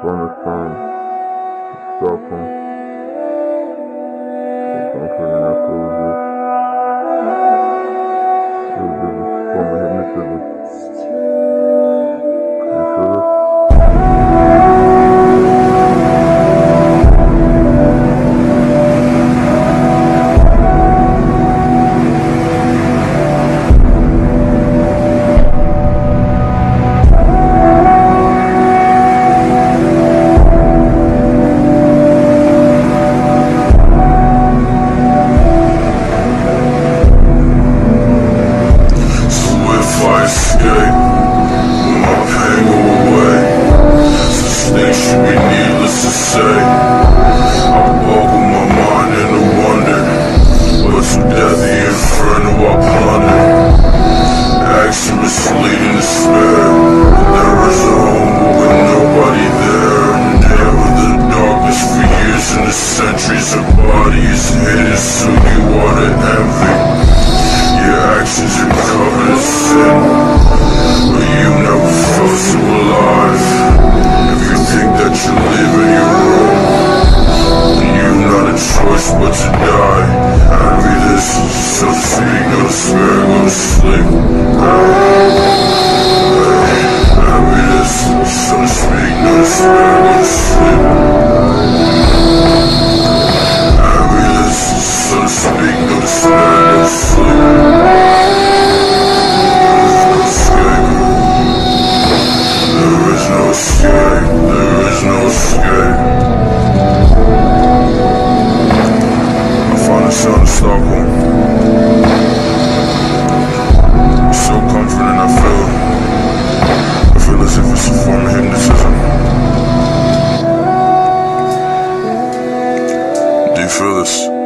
Afghanistan, Stockholm, the country in Afghanistan. It was a former hypnotist. is, so you wanna envy Your actions are covered in sin But you never felt so alive If you think that First. this.